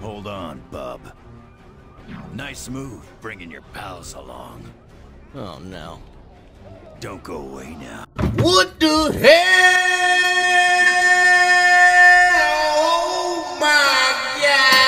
Hold on, bub. Nice move, bringing your pals along. Oh, no. Don't go away now. What the hell? Oh, my God!